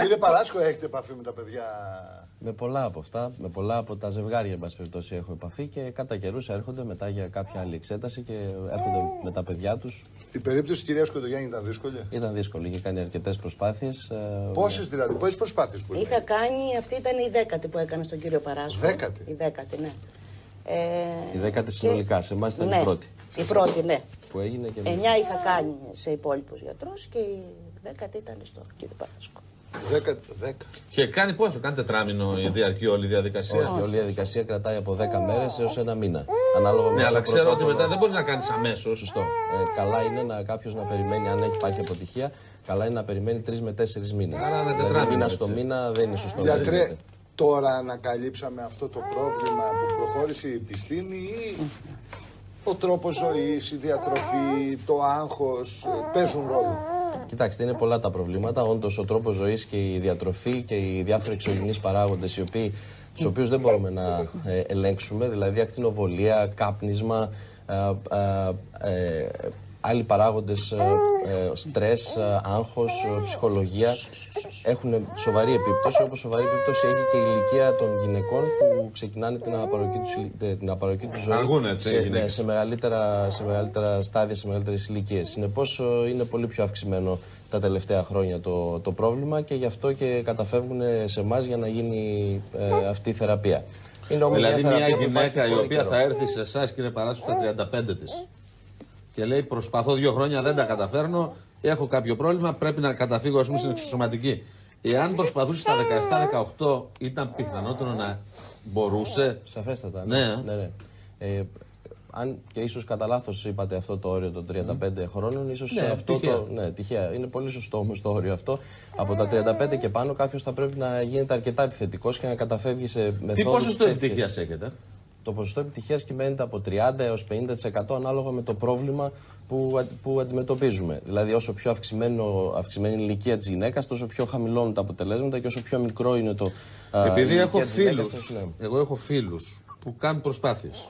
Κύριε Παράσκο, έχετε επαφή με τα παιδιά; Με πολλά από αυτά, με πολλά από τα ζευγάρια, εν πάση περιπτώσει, έχω επαφή και κατά καιρούς έρχονται μετά για κάποια άλλη εξέταση και έρχονται με τα παιδιά τους. Η περίπτωση της κυρίας Κοντογιάννη ήταν δύσκολη; Ήταν δύσκολη, είχε κάνει αρκετές προσπάθειες. Πόσες δηλαδή, πόσες προσπάθειες που Είχα κάνει, αυτή ήταν η δέκατη που έκανε στον κύριο Παράσκο. Δέκατη; Η δέκατη, ναι. Ε, η δέκατη συνολικά, σε εμάς ήταν ναι, η πρώτη. Η πρώτη, ναι. Που έγινε και Εννιά είχα κάνει σε υπόλοιπους γιατρούς και η δέκατη ήταν στο κύριο Παράσκο. Δέκα, δέκα. Και κάνει πόσο, κάνει τετράμινο η διαρκή όλη η διαδικασία; Όχι, όλη η διαδικασία κρατάει από 10 μέρες έως ένα μήνα. Ανάλογα με Ναι, το αλλά ξέρω ότι πρωτόκολλο. μετά δεν μπορείς να κάνεις αμέσως. Σωστό. Ε, καλά είναι να κάποιος να περιμένει, αν έχει υπάρχει αποτυχία, καλά είναι να περιμένει 3 με 4 μήνες. Άρα ένα δηλαδή, τετράμινο, μήνα έτσι. στο μήνα δεν είναι σωστό. να Γιατρέ, περιμένετε. τώρα ανακαλύψαμε αυτό το πρόβλημα που προχώρησε η επιστήμη ή ο τρόπος ζωής, η διατροφή, το άγχος ε, παίζουν ρόλο. Κοιτάξτε, είναι πολλά τα προβλήματα. Όντως, ο τρόπος ζωής και η διατροφή και οι διάφοροι εξωγενείς παράγοντες, οι οποίοι τους οποίους δεν μπορούμε να ε, ελέγξουμε, δηλαδή ακτινοβολία, κάπνισμα, ε, ε, ε, άλλοι παράγοντες, ε, στρες, άγχος, ψυχολογία, έχουν σοβαρή επίπτωση. Όπως σοβαρή επίπτωση έχει και η ηλικία των γυναικών που ξεκινάνε την απαροκή τους, ηλι- την απαροκή τους ζωή Αργούν, έτσι, οι σε, γυναίκες. ναι, σε, μεγαλύτερα, σε μεγαλύτερα στάδια, σε μεγαλύτερες ηλικίες. Συνεπώς, είναι πολύ πιο αυξημένο τα τελευταία χρόνια το, το πρόβλημα και γι' αυτό και καταφεύγουν σε εμάς για να γίνει ε, αυτή η θεραπεία. Είναι όμως Δηλαδή, μια θεραπεία που υπάρχει γυναίκα η πολύ οποία καιρό. θα έρθει σε εσάς, κύριε Παράσου, στα 35 της και λέει: Προσπαθώ δύο χρόνια, δεν τα καταφέρνω, έχω κάποιο πρόβλημα, πρέπει να καταφύγω, ας πούμε, στην εξωσωματική. Εάν προσπαθούσε στα 17-18, ήταν πιθανότερο να μπορούσε. Σαφέστατα. Ναι. ναι, ναι. Ε, αν και ίσως κατά λάθος είπατε αυτό το όριο των 35 χρόνων, ίσως Ναι, αυτό τυχαία. το. Ναι, τυχαία. Είναι πολύ σωστό όμως το όριο αυτό. Από τα 35 και πάνω κάποιος θα πρέπει να γίνεται αρκετά επιθετικός και να καταφεύγει σε μεθόδους. Τι ποσοστό επιτυχίας έχετε; Το ποσοστό επιτυχίας κυμαίνεται από 30 έως 50% ανάλογα με το πρόβλημα που, α- που αντιμετωπίζουμε. Δηλαδή, όσο πιο αυξημένο, αυξημένη η ηλικία της γυναίκας, τόσο πιο χαμηλώνουν τα αποτελέσματα και όσο πιο μικρό είναι το. α, η Επειδή ηλικία έχω της γυναίκας, φίλους, τόσο, ναι. εγώ έχω φίλους που κάνουν προσπάθειες.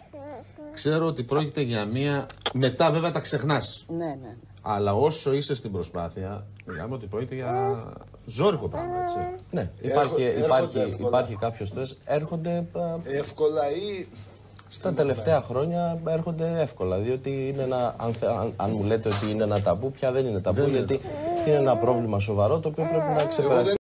Ξέρω ότι πρόκειται για μία. Μετά βέβαια τα ξεχνάς. Ναι, ναι, ναι. Αλλά όσο είσαι στην προσπάθεια, μιλάμε ότι πρόκειται για ζώρικο πράγμα, έτσι. Ναι, υπάρχει, έρχονται υπάρχει, εύκολα. υπάρχει κάποιο στρες. Έρχονται α, Εύκολα ή στα τελευταία χρόνια έρχονται εύκολα. Διότι είναι ένα, αν, θε- αν, αν μου λέτε ότι είναι ένα ταμπού, πια δεν είναι ταμπού, γιατί είναι ένα πρόβλημα σοβαρό το οποίο πρέπει να ξεπεραστεί.